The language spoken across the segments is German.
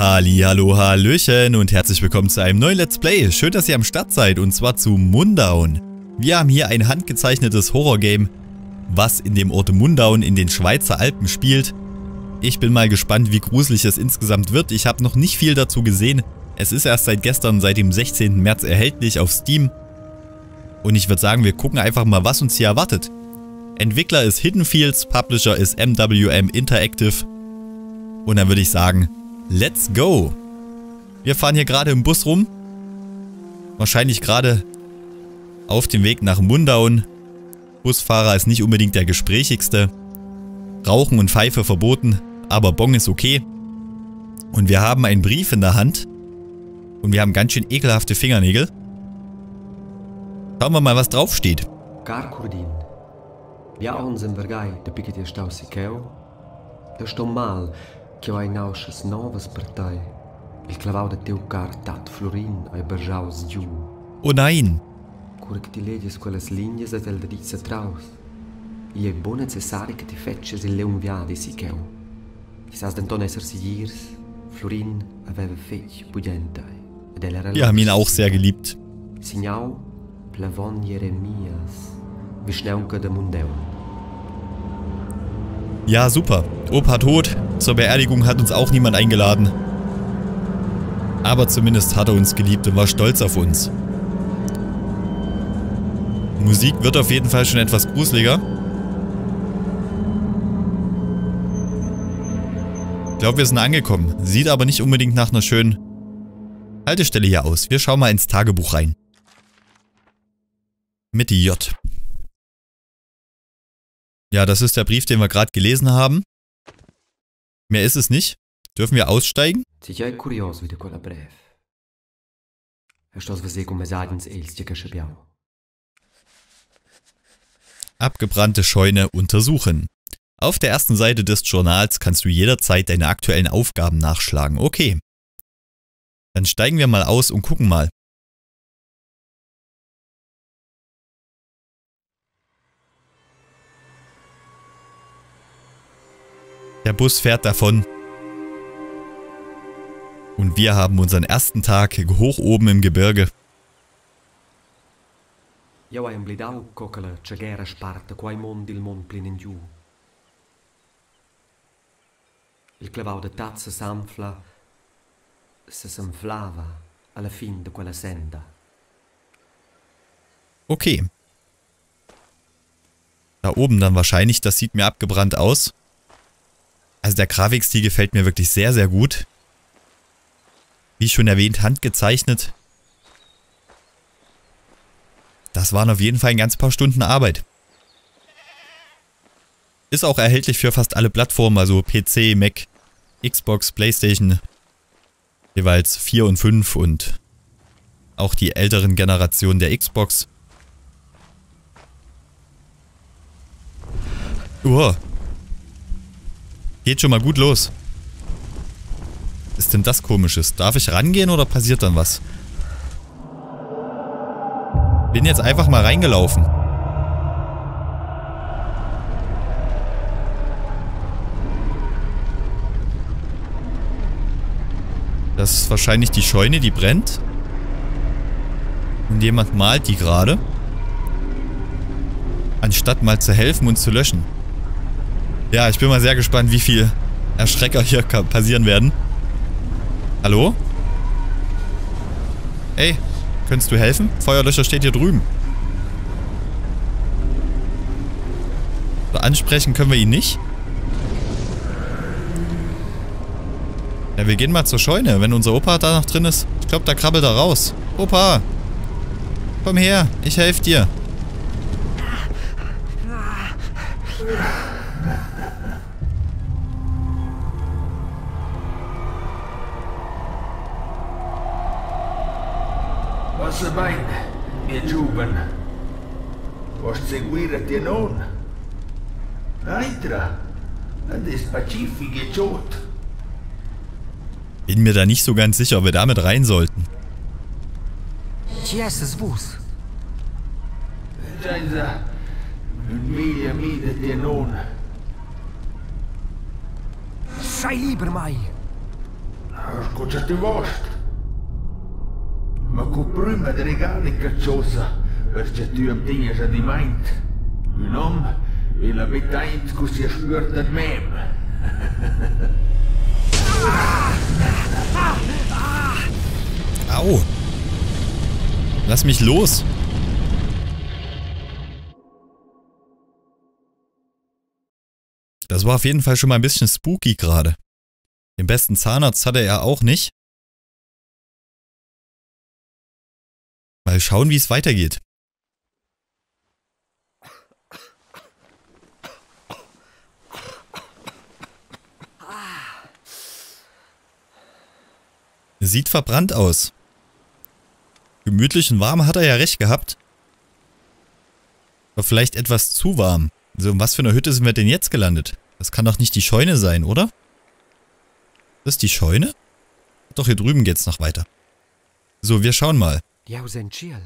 Halli, hallo, hallöchen und herzlich willkommen zu einem neuen Let's Play. Schön, dass ihr am Start seid und zwar zu Mundaun. Wir haben hier ein handgezeichnetes Horrorgame, was in dem Ort Mundaun in den Schweizer Alpen spielt. Ich bin mal gespannt, wie gruselig es insgesamt wird. Ich habe noch nicht viel dazu gesehen. Es ist erst seit gestern, seit dem 16. März erhältlich auf Steam. Und ich würde sagen, wir gucken einfach mal, was uns hier erwartet. Entwickler ist Hidden Fields, Publisher ist MWM Interactive. Und dann würde ich sagen, Let's go! Wir fahren hier gerade im Bus rum. Wahrscheinlich gerade auf dem Weg nach Mundaun. Busfahrer ist nicht unbedingt der gesprächigste. Rauchen und Pfeife verboten, aber Bong ist okay. Und wir haben einen Brief in der Hand. Und wir haben ganz schön ekelhafte Fingernägel. Schauen wir mal, was drauf steht. Car Curdin, wir haben uns im Vergai de Piketty Staus Ikeo. Eu estou mal, que eu ai nauches novas partei. Il clavau de teu car tat florin ai berjaus giù. Oh nein! Cura che ti leges quelles linjes et el dedice traus. I è buon necessari che ti fetches il leun viadi Ikeo. Ti sas denton esser sigirs, Florin aveva el era Wir haben ihn auch sehr geliebt. Signau plavon Jeremias, Vischneunke de Mundeun. Ja, super. Opa tot. Zur Beerdigung hat uns auch niemand eingeladen. Aber zumindest hat er uns geliebt und war stolz auf uns. Musik wird auf jeden Fall schon etwas gruseliger. Ich glaube, wir sind angekommen. Sieht aber nicht unbedingt nach einer schönen Haltestelle hier aus. Wir schauen mal ins Tagebuch rein. Mit J. Ja, das ist der Brief, den wir gerade gelesen haben. Mehr ist es nicht. Dürfen wir aussteigen? Abgebrannte Scheune untersuchen. Auf der ersten Seite des Journals kannst du jederzeit deine aktuellen Aufgaben nachschlagen. Okay. Dann steigen wir mal aus und gucken mal. Der Bus fährt davon. Und wir haben unseren ersten Tag hoch oben im Gebirge. Plin. Il de s'inflava alla fin de quella senda. Okay. Da oben dann wahrscheinlich, das sieht mir abgebrannt aus. Also der Grafikstil gefällt mir wirklich sehr, sehr gut. Wie schon erwähnt, handgezeichnet. Das waren auf jeden Fall ein ganz paar Stunden Arbeit. Ist auch erhältlich für fast alle Plattformen, also PC, Mac, Xbox, Playstation, jeweils 4 und 5 und auch die älteren Generationen der Xbox. Uah. Geht schon mal gut los. Ist denn das komisches? Darf ich rangehen oder passiert dann was? Bin jetzt einfach mal reingelaufen. Das ist wahrscheinlich die Scheune, die brennt. Und jemand malt die gerade. Anstatt mal zu helfen und zu löschen. Ja, ich bin mal sehr gespannt, wie viel Erschrecker hier passieren werden. Hallo? Ey, könntest du helfen? Feuerlöscher steht hier drüben. So, ansprechen können wir ihn nicht. Ja, wir gehen mal zur Scheune, wenn unser Opa da noch drin ist. Ich glaube, da krabbelt er raus. Opa! Komm her, ich helfe dir. Passa bene, mia giovane. Posso seguire te non? Aitra, das pacifiche Tod. Bin mir da nicht so ganz sicher, ob wir damit rein sollten. Vos? Senza miglia mia te non. Sei liber mai! Ascoltate vostro. Ma di regali cacciosa, perché tu am tinha ja die meint. Un om, e la beteint, kus ihr spürt das Mem. Au. Lass mich los. Das war auf jeden Fall schon mal ein bisschen spooky gerade. Den besten Zahnarzt hatte er auch nicht. Mal schauen, wie es weitergeht. Sieht verbrannt aus. Gemütlich und warm hat er ja recht gehabt. Aber vielleicht etwas zu warm. So, in was für einer Hütte sind wir denn jetzt gelandet? Das kann doch nicht die Scheune sein, oder? Das ist die Scheune? Doch, hier drüben geht's noch weiter. So, wir schauen mal. Jausenciel.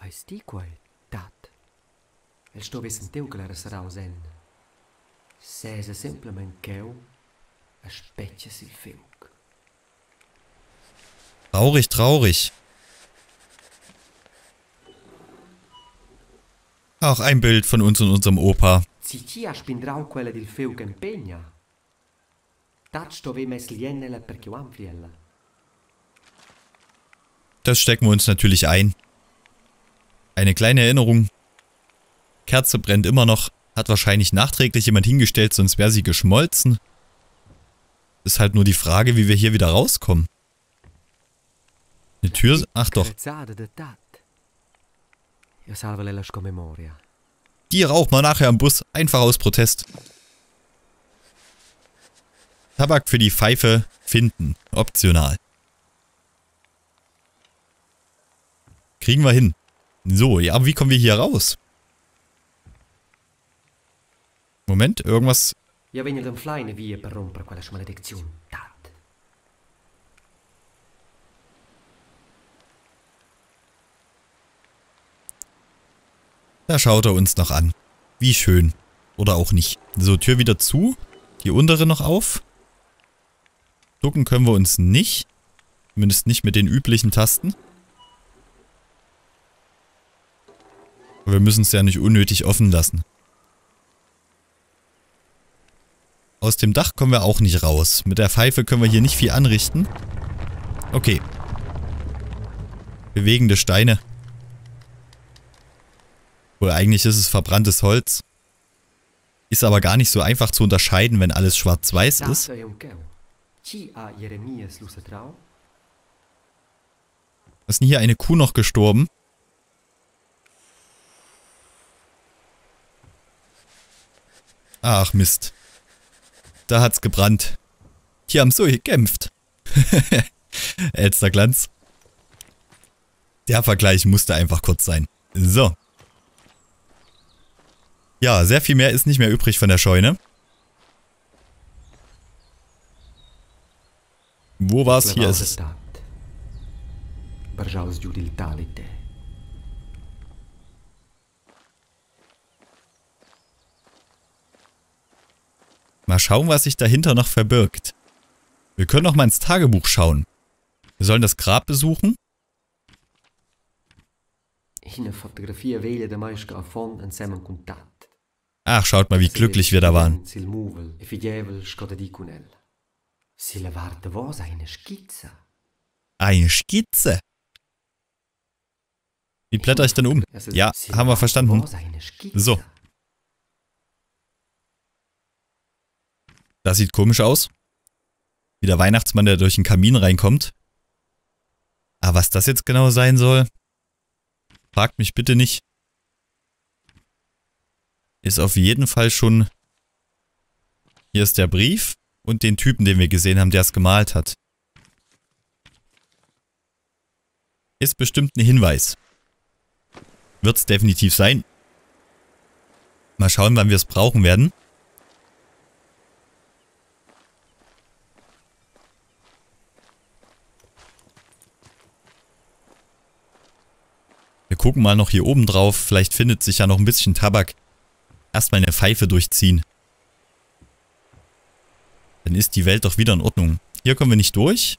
Weißt du quai, dat? El sto ve sentiu que l'era sarà usen. Sesa simplement queu, a spetja sil fiuc. Traurig, traurig. Auch ein Bild von uns und unserem Opa. Si ci a spindrau quella del fiuc impegna. Dat sto ve mes liennela per chiu amfriella. Das stecken wir uns natürlich ein. Eine kleine Erinnerung. Kerze brennt immer noch. Hat wahrscheinlich nachträglich jemand hingestellt, sonst wäre sie geschmolzen. Ist halt nur die Frage, wie wir hier wieder rauskommen. Eine Tür... Ach doch. Die raucht man nachher am Bus. Einfach aus Protest. Tabak für die Pfeife finden. Optional. Kriegen wir hin. So, ja, aber wie kommen wir hier raus? Moment, irgendwas... Da schaut er uns noch an. Wie schön. Oder auch nicht. So, Tür wieder zu. Die untere noch auf. Ducken können wir uns nicht. Zumindest nicht mit den üblichen Tasten. Wir müssen es ja nicht unnötig offen lassen. Aus dem Dach kommen wir auch nicht raus. Mit der Pfeife können wir hier nicht viel anrichten. Okay. Bewegende Steine. Wohl eigentlich ist es verbranntes Holz. Ist aber gar nicht so einfach zu unterscheiden, wenn alles schwarz-weiß ist. Ist denn hier eine Kuh noch gestorben? Ach Mist. Da hat's gebrannt. Die haben so gekämpft. Elsterglanz. Der Vergleich musste einfach kurz sein. So. Ja, sehr viel mehr ist nicht mehr übrig von der Scheune. Wo war's? Hier ist es. Dat. Barjaus giù dil talite. Mal schauen, was sich dahinter noch verbirgt. Wir können noch mal ins Tagebuch schauen. Wir sollen das Grab besuchen. Ach, schaut mal, wie glücklich wir da waren. Eine Skizze. Wie blätter ich denn um? Ja, haben wir verstanden. So. Das sieht komisch aus. Wie der Weihnachtsmann, der durch den Kamin reinkommt. Aber was das jetzt genau sein soll, fragt mich bitte nicht. Ist auf jeden Fall schon... Hier ist der Brief und den Typen, den wir gesehen haben, der es gemalt hat. Ist bestimmt ein Hinweis. Wird's definitiv sein. Mal schauen, wann wir es brauchen werden. Gucken mal noch hier oben drauf. Vielleicht findet sich ja noch ein bisschen Tabak. Erstmal eine Pfeife durchziehen. Dann ist die Welt doch wieder in Ordnung. Hier kommen wir nicht durch.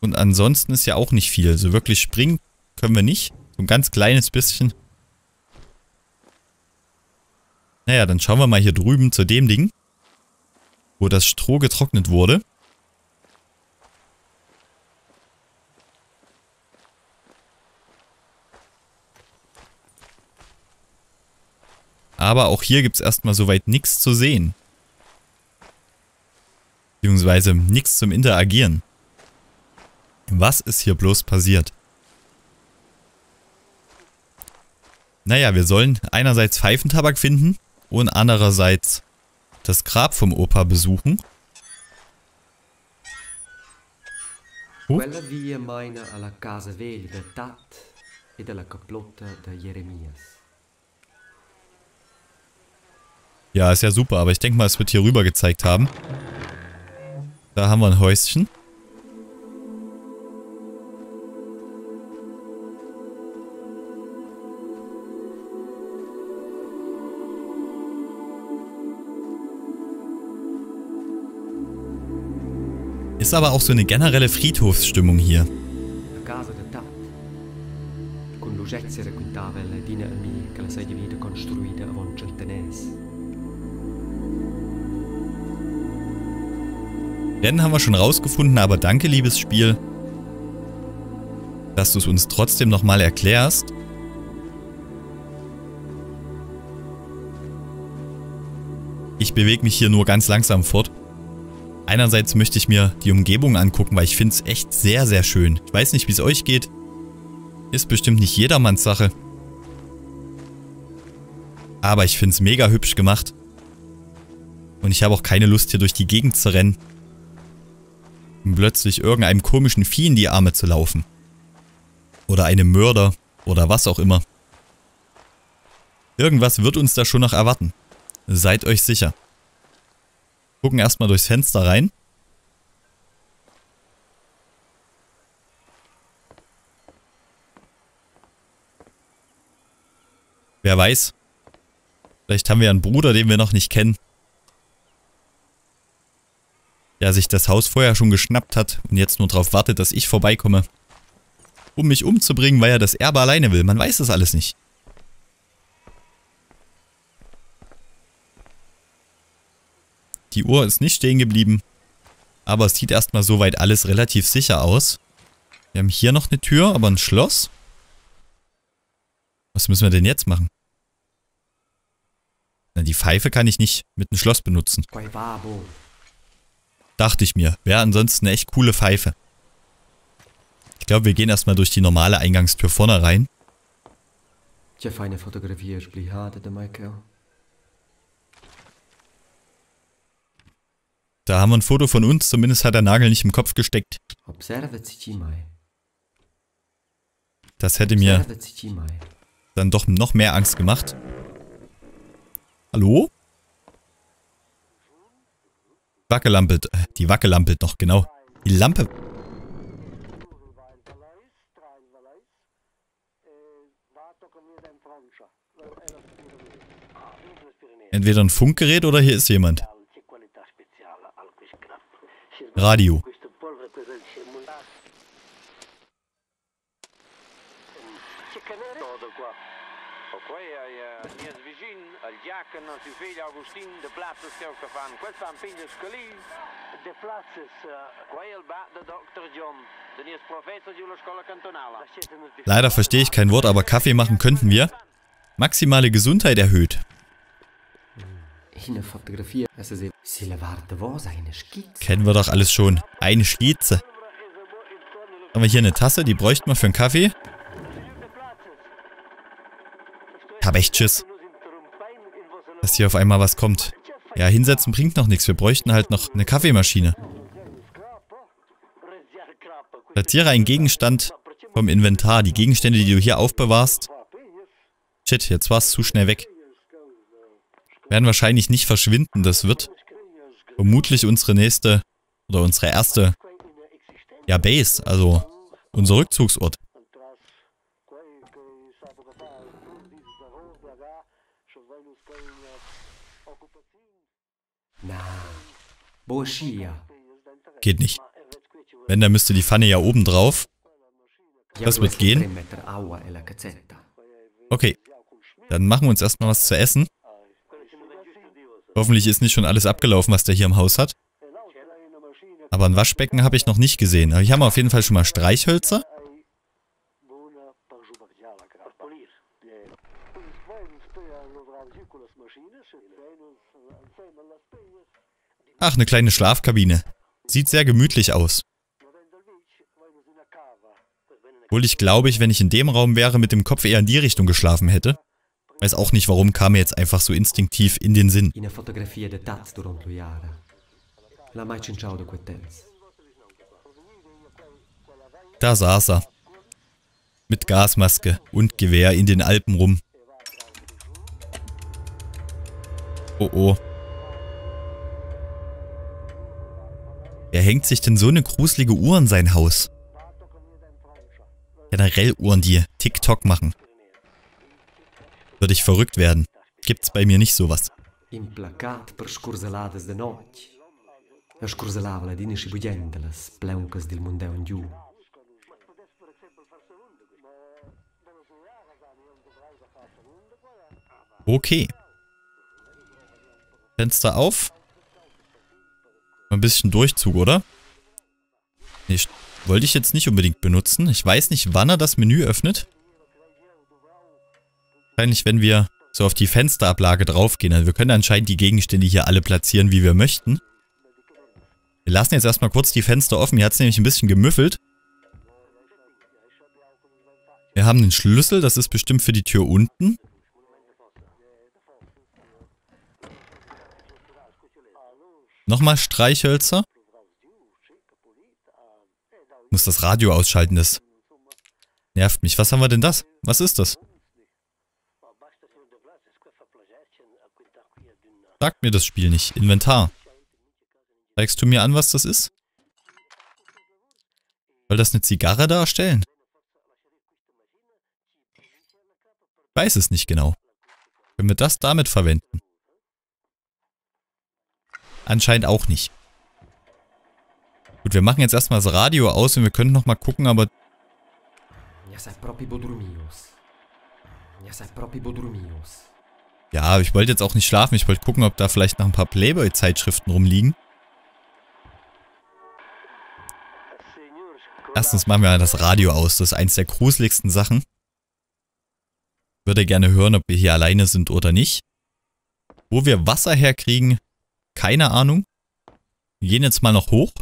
Und ansonsten ist ja auch nicht viel. So wirklich springen können wir nicht. So ein ganz kleines bisschen. Naja, dann schauen wir mal hier drüben zu dem Ding. Wo das Stroh getrocknet wurde. Aber auch hier gibt es erstmal soweit nichts zu sehen. Beziehungsweise nichts zum Interagieren. Was ist hier bloß passiert? Naja, wir sollen einerseits Pfeifentabak finden und andererseits das Grab vom Opa besuchen. Oh. Quella via meina alla casa veglia de Tat e della caplotta de Jeremias. Ja, ist ja super, aber ich denke mal, es wird hier rüber gezeigt haben. Da haben wir ein Häuschen. Ist aber auch so eine generelle Friedhofsstimmung hier. Con l'ugezia raccontava la dina amica che la sei divina costruita avon centenès. Rennen haben wir schon rausgefunden, aber danke, liebes Spiel, dass du es uns trotzdem nochmal erklärst. Ich bewege mich hier nur ganz langsam fort. Einerseits möchte ich mir die Umgebung angucken, weil ich finde es echt sehr, sehr schön. Ich weiß nicht, wie es euch geht. Ist bestimmt nicht jedermanns Sache. Aber ich finde es mega hübsch gemacht. Und ich habe auch keine Lust, hier durch die Gegend zu rennen plötzlich irgendeinem komischen Vieh in die Arme zu laufen. Oder einem Mörder oder was auch immer. Irgendwas wird uns da schon noch erwarten. Seid euch sicher. Gucken erstmal durchs Fenster rein. Wer weiß. Vielleicht haben wir einen Bruder, den wir noch nicht kennen der sich das Haus vorher schon geschnappt hat und jetzt nur darauf wartet, dass ich vorbeikomme. Um mich umzubringen, weil er das Erbe alleine will. Man weiß das alles nicht. Die Uhr ist nicht stehen geblieben. Aber es sieht erstmal soweit alles relativ sicher aus. Wir haben hier noch eine Tür, aber ein Schloss. Was müssen wir denn jetzt machen? Na, die Pfeife kann ich nicht mit einem Schloss benutzen. Dachte ich mir. Wäre ansonsten eine echt coole Pfeife. Ich glaube, wir gehen erstmal durch die normale Eingangstür vorne rein. Da haben wir ein Foto von uns, zumindest hat der Nagel nicht im Kopf gesteckt. Das hätte mir dann doch noch mehr Angst gemacht. Hallo? Wackelampe, die Wackelampe doch, genau. Die Lampe. Entweder ein Funkgerät oder hier ist jemand. Radio. Iachen, als uw figlio Agustin, de plaats is ook van. Questa impegna scalì. De plaats is... Quail ba de Dr. John. Den ist Professor Julo Scola Cantonala. Leider verstehe ich kein Wort, aber Kaffee machen könnten wir. Maximale Gesundheit erhöht. Kennen wir doch alles schon. Eine Skizze. Haben wir hier eine Tasse, die bräuchten wir für einen Kaffee. Hab echt Schiss dass hier auf einmal was kommt. Ja, hinsetzen bringt noch nichts. Wir bräuchten halt noch eine Kaffeemaschine. Platziere einen Gegenstand vom Inventar. Die Gegenstände, die du hier aufbewahrst. Shit, jetzt war es zu schnell weg. Werden wahrscheinlich nicht verschwinden. Das wird vermutlich unsere nächste oder unsere erste ja, Base, also unser Rückzugsort. Boa scia. Geht nicht. Wenn, dann müsste die Pfanne ja oben drauf. Das wird gehen. Okay. Dann machen wir uns erstmal was zu essen. Hoffentlich ist nicht schon alles abgelaufen, was der hier im Haus hat. Aber ein Waschbecken habe ich noch nicht gesehen. Aber hier haben wir auf jeden Fall schon mal Streichhölzer. Ach, eine kleine Schlafkabine. Sieht sehr gemütlich aus. Obwohl ich glaube ich, wenn ich in dem Raum wäre, mit dem Kopf eher in die Richtung geschlafen hätte. Weiß auch nicht warum, kam mir jetzt einfach so instinktiv in den Sinn. Da saß er. Mit Gasmaske und Gewehr in den Alpen rum. Oh oh. Wer hängt sich denn so eine gruselige Uhr in sein Haus? Generell Uhren, die TikTok machen. Würde ich verrückt werden. Gibt's bei mir nicht sowas. Implacat per scurzalades de noc. Scurzalava la dine scibugliente las pleuncas del mundeu in giù. Okay. Fenster auf. Ein bisschen Durchzug, oder? Nee, wollte ich jetzt nicht unbedingt benutzen. Ich weiß nicht, wann er das Menü öffnet. Wahrscheinlich, wenn wir so auf die Fensterablage draufgehen. Also wir können anscheinend die Gegenstände hier alle platzieren, wie wir möchten. Wir lassen jetzt erstmal kurz die Fenster offen. Hier hat es nämlich ein bisschen gemüffelt. Wir haben den Schlüssel. Das ist bestimmt für die Tür unten. Nochmal Streichhölzer. Muss das Radio ausschalten, das nervt mich. Was haben wir denn das? Was ist das? Sagt mir das Spiel nicht. Inventar. Zeigst du mir an, was das ist? Soll das eine Zigarre darstellen? Ich weiß es nicht genau. Können wir das damit verwenden? Anscheinend auch nicht. Gut, wir machen jetzt erstmal das Radio aus und wir können nochmal gucken, aber Ja ich wollte jetzt auch nicht schlafen. Ich wollte gucken, ob da vielleicht noch ein paar Playboy-Zeitschriften rumliegen. Erstens machen wir das Radio aus. Das ist eins der gruseligsten Sachen. Würde gerne hören, ob wir hier alleine sind oder nicht. Wo wir Wasser herkriegen, keine Ahnung. Wir gehen jetzt mal noch hoch.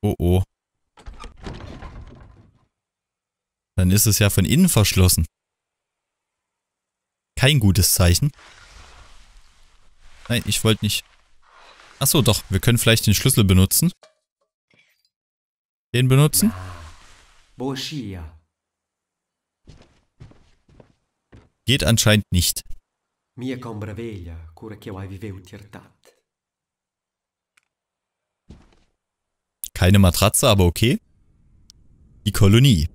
Oh oh. Dann ist es ja von innen verschlossen. Kein gutes Zeichen. Nein, ich wollte nicht. Achso, doch. Wir können vielleicht den Schlüssel benutzen. Den benutzen? Boa Geht anscheinend nicht. Keine Matratze, aber okay. Die Kolonie.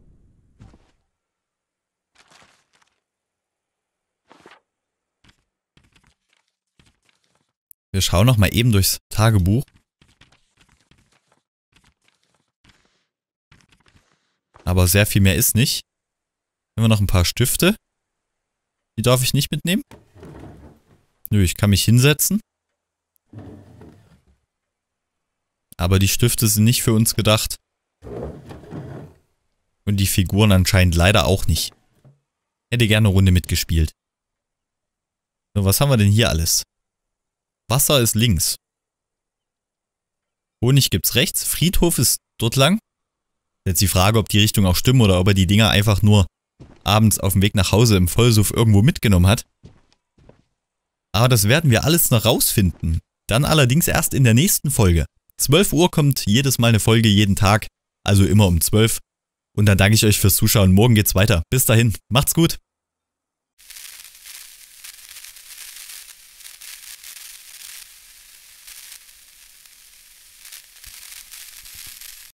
Wir schauen noch mal eben durchs Tagebuch. Aber sehr viel mehr ist nicht. Haben wir noch ein paar Stifte. Die darf ich nicht mitnehmen. Nö, ich kann mich hinsetzen. Aber die Stifte sind nicht für uns gedacht. Und die Figuren anscheinend leider auch nicht. Hätte gerne eine Runde mitgespielt. So, was haben wir denn hier alles? Wasser ist links. Honig gibt's rechts. Friedhof ist dort lang. Jetzt die Frage, ob die Richtung auch stimmen oder ob er die Dinger einfach nur abends auf dem Weg nach Hause im Vollsuff irgendwo mitgenommen hat. Aber das werden wir alles noch rausfinden. Dann allerdings erst in der nächsten Folge. 12 Uhr kommt jedes Mal eine Folge jeden Tag, also immer um 12. Und dann danke ich euch fürs Zuschauen. Morgen geht's weiter. Bis dahin, macht's gut.